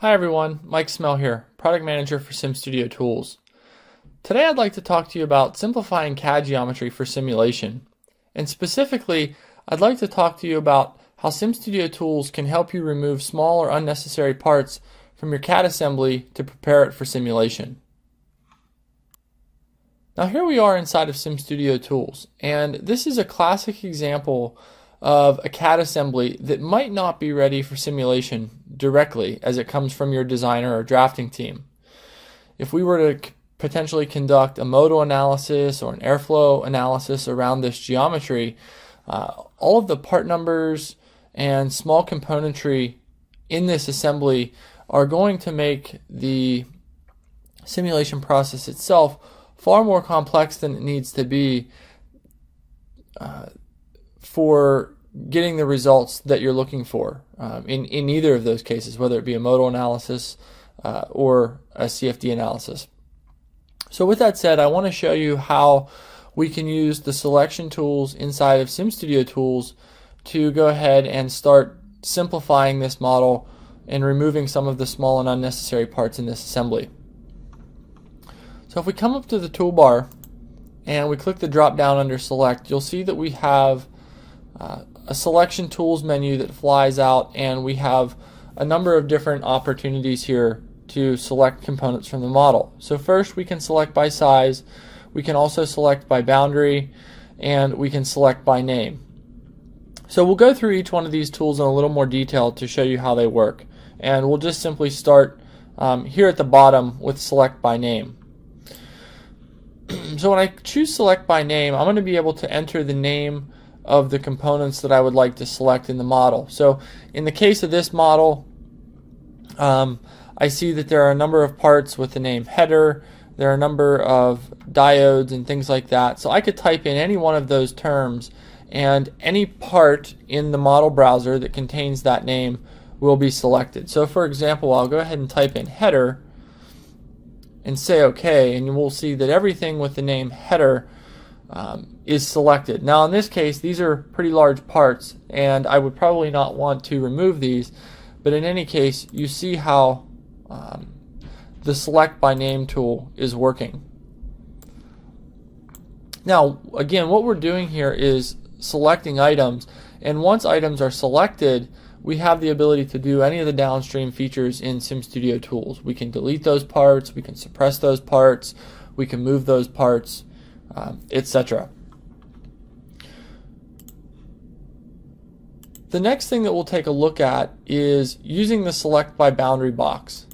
Hi everyone, Mike Smell here, Product Manager for SimStudio Tools. Today I'd like to talk to you about simplifying CAD geometry for simulation. And specifically, I'd like to talk to you about how SimStudio Tools can help you remove small or unnecessary parts from your CAD assembly to prepare it for simulation. Now here we are inside of SimStudio Tools, and this is a classic example of a CAD assembly that might not be ready for simulation directly as it comes from your designer or drafting team. If we were to potentially conduct a modal analysis or an airflow analysis around this geometry, uh, all of the part numbers and small componentry in this assembly are going to make the simulation process itself far more complex than it needs to be uh, for getting the results that you're looking for um, in, in either of those cases, whether it be a modal analysis uh, or a CFD analysis. So with that said, I want to show you how we can use the selection tools inside of SimStudio Tools to go ahead and start simplifying this model and removing some of the small and unnecessary parts in this assembly. So if we come up to the toolbar and we click the drop down under select, you'll see that we have uh, a selection tools menu that flies out and we have a number of different opportunities here to select components from the model. So first we can select by size, we can also select by boundary, and we can select by name. So we'll go through each one of these tools in a little more detail to show you how they work. And we'll just simply start um, here at the bottom with select by name. so when I choose select by name, I'm going to be able to enter the name of the components that I would like to select in the model. So in the case of this model, um, I see that there are a number of parts with the name header, there are a number of diodes and things like that. So I could type in any one of those terms and any part in the model browser that contains that name will be selected. So for example, I'll go ahead and type in header and say OK, and you will see that everything with the name header um, is selected. Now in this case, these are pretty large parts, and I would probably not want to remove these, but in any case, you see how um, the select by name tool is working. Now, again, what we're doing here is selecting items, and once items are selected, we have the ability to do any of the downstream features in SimStudio tools. We can delete those parts, we can suppress those parts, we can move those parts, um, etc. The next thing that we'll take a look at is using the select by boundary box.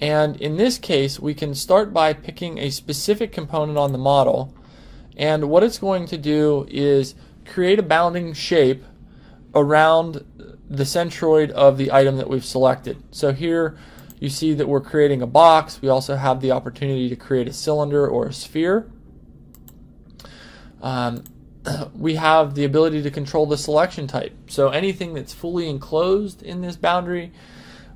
And in this case, we can start by picking a specific component on the model. And what it's going to do is create a bounding shape around the centroid of the item that we've selected. So here you see that we're creating a box. We also have the opportunity to create a cylinder or a sphere. Um, we have the ability to control the selection type. So anything that's fully enclosed in this boundary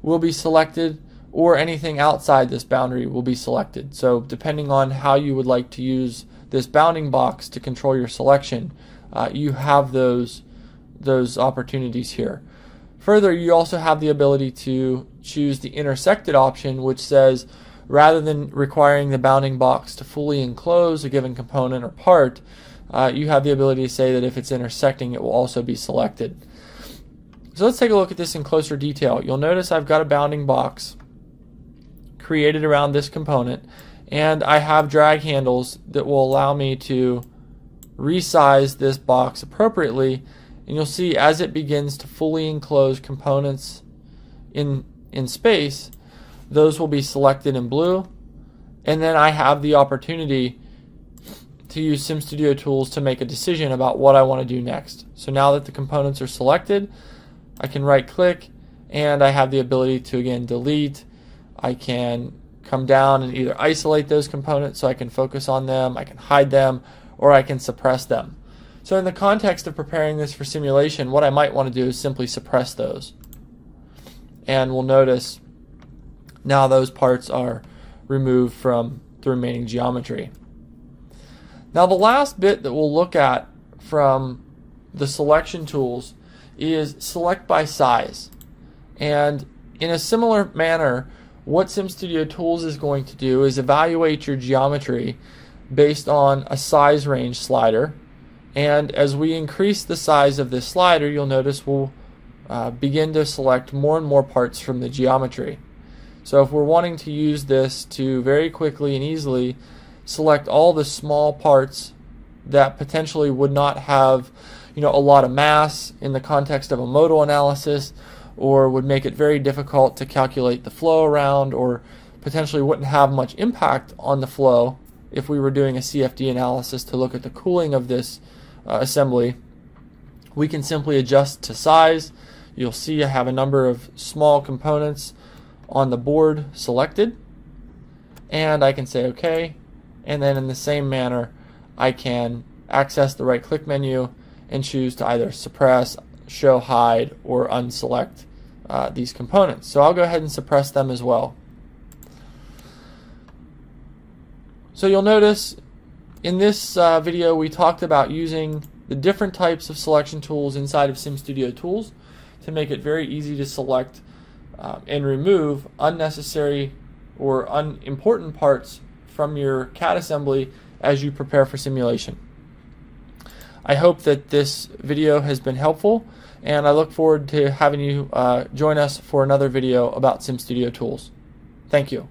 will be selected or anything outside this boundary will be selected. So depending on how you would like to use this bounding box to control your selection, uh, you have those those opportunities here. Further, you also have the ability to choose the intersected option, which says rather than requiring the bounding box to fully enclose a given component or part, uh, you have the ability to say that if it's intersecting, it will also be selected. So let's take a look at this in closer detail. You'll notice I've got a bounding box created around this component, and I have drag handles that will allow me to resize this box appropriately, and you'll see as it begins to fully enclose components in, in space, those will be selected in blue, and then I have the opportunity to use SimStudio tools to make a decision about what I want to do next. So now that the components are selected, I can right click and I have the ability to again delete. I can come down and either isolate those components so I can focus on them, I can hide them, or I can suppress them. So in the context of preparing this for simulation, what I might want to do is simply suppress those. And we'll notice now those parts are removed from the remaining geometry. Now the last bit that we'll look at from the selection tools is select by size. And in a similar manner, what SimStudio Tools is going to do is evaluate your geometry based on a size range slider. And as we increase the size of this slider, you'll notice we'll uh, begin to select more and more parts from the geometry. So if we're wanting to use this to very quickly and easily select all the small parts that potentially would not have you know a lot of mass in the context of a modal analysis or would make it very difficult to calculate the flow around or potentially wouldn't have much impact on the flow if we were doing a CFD analysis to look at the cooling of this uh, assembly. We can simply adjust to size. You'll see I have a number of small components on the board selected. And I can say OK and then in the same manner I can access the right click menu and choose to either suppress, show hide, or unselect uh, these components. So I'll go ahead and suppress them as well. So you'll notice in this uh, video we talked about using the different types of selection tools inside of SimStudio Tools to make it very easy to select uh, and remove unnecessary or unimportant parts from your CAD assembly as you prepare for simulation. I hope that this video has been helpful and I look forward to having you uh, join us for another video about SimStudio tools. Thank you.